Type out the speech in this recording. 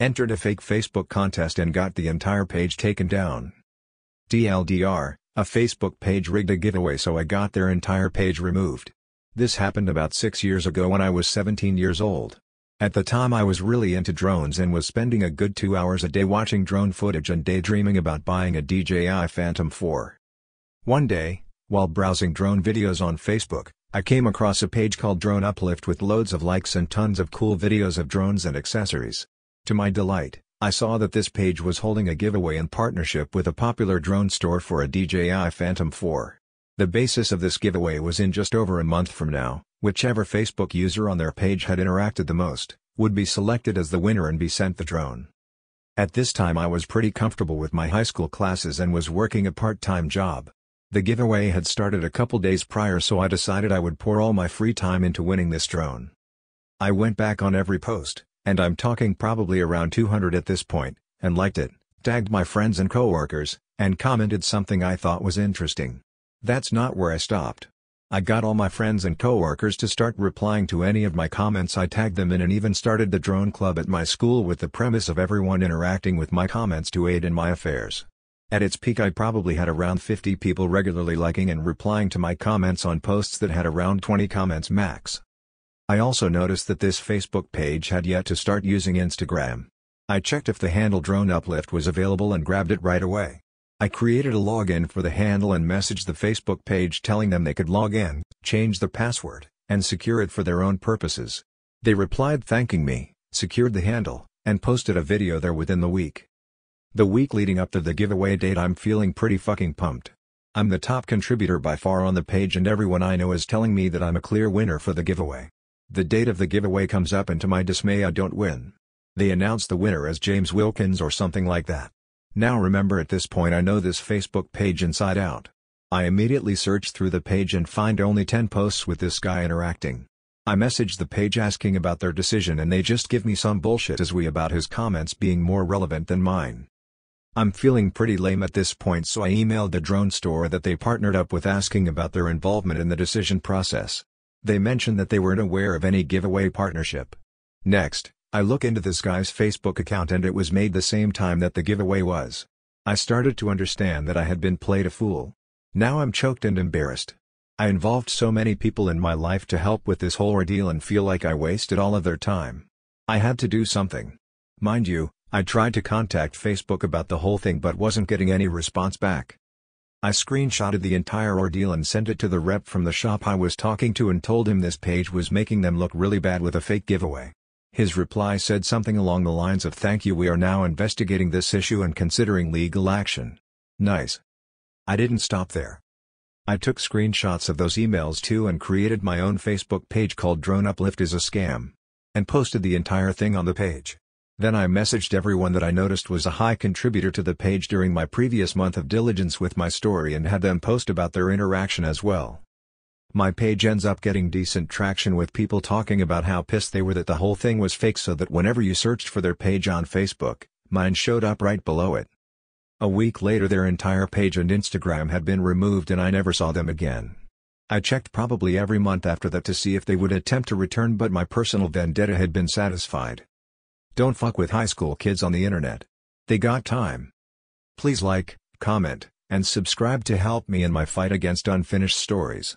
Entered a fake Facebook contest and got the entire page taken down. TLDR, a Facebook page rigged a giveaway so I got their entire page removed. This happened about 6 years ago when I was 17 years old. At the time I was really into drones and was spending a good 2 hours a day watching drone footage and daydreaming about buying a DJI Phantom 4. One day, while browsing drone videos on Facebook, I came across a page called Drone Uplift with loads of likes and tons of cool videos of drones and accessories. To my delight, I saw that this page was holding a giveaway in partnership with a popular drone store for a DJI Phantom 4. The basis of this giveaway was in just over a month from now, whichever Facebook user on their page had interacted the most, would be selected as the winner and be sent the drone. At this time I was pretty comfortable with my high school classes and was working a part-time job. The giveaway had started a couple days prior so I decided I would pour all my free time into winning this drone. I went back on every post, and I'm talking probably around 200 at this point, and liked it, tagged my friends and coworkers, and commented something I thought was interesting. That's not where I stopped. I got all my friends and coworkers to start replying to any of my comments I tagged them in and even started the drone club at my school with the premise of everyone interacting with my comments to aid in my affairs. At its peak I probably had around 50 people regularly liking and replying to my comments on posts that had around 20 comments max. I also noticed that this Facebook page had yet to start using Instagram. I checked if the handle Drone Uplift was available and grabbed it right away. I created a login for the handle and messaged the Facebook page telling them they could log in, change the password, and secure it for their own purposes. They replied thanking me, secured the handle, and posted a video there within the week. The week leading up to the giveaway date I'm feeling pretty fucking pumped. I'm the top contributor by far on the page and everyone I know is telling me that I'm a clear winner for the giveaway. The date of the giveaway comes up and to my dismay I don't win. They announce the winner as James Wilkins or something like that. Now remember at this point I know this Facebook page inside out. I immediately search through the page and find only 10 posts with this guy interacting. I message the page asking about their decision and they just give me some bullshit as we about his comments being more relevant than mine. I'm feeling pretty lame at this point so I emailed the drone store that they partnered up with asking about their involvement in the decision process. They mentioned that they weren't aware of any giveaway partnership. Next, I look into this guy's Facebook account and it was made the same time that the giveaway was. I started to understand that I had been played a fool. Now I'm choked and embarrassed. I involved so many people in my life to help with this whole ordeal and feel like I wasted all of their time. I had to do something. Mind you, I tried to contact Facebook about the whole thing but wasn't getting any response back. I screenshotted the entire ordeal and sent it to the rep from the shop I was talking to and told him this page was making them look really bad with a fake giveaway. His reply said something along the lines of thank you we are now investigating this issue and considering legal action. Nice. I didn't stop there. I took screenshots of those emails too and created my own Facebook page called Drone Uplift is a Scam. And posted the entire thing on the page. Then I messaged everyone that I noticed was a high contributor to the page during my previous month of diligence with my story and had them post about their interaction as well. My page ends up getting decent traction with people talking about how pissed they were that the whole thing was fake so that whenever you searched for their page on Facebook, mine showed up right below it. A week later their entire page and Instagram had been removed and I never saw them again. I checked probably every month after that to see if they would attempt to return but my personal vendetta had been satisfied. Don't fuck with high school kids on the internet. They got time. Please like, comment, and subscribe to help me in my fight against unfinished stories.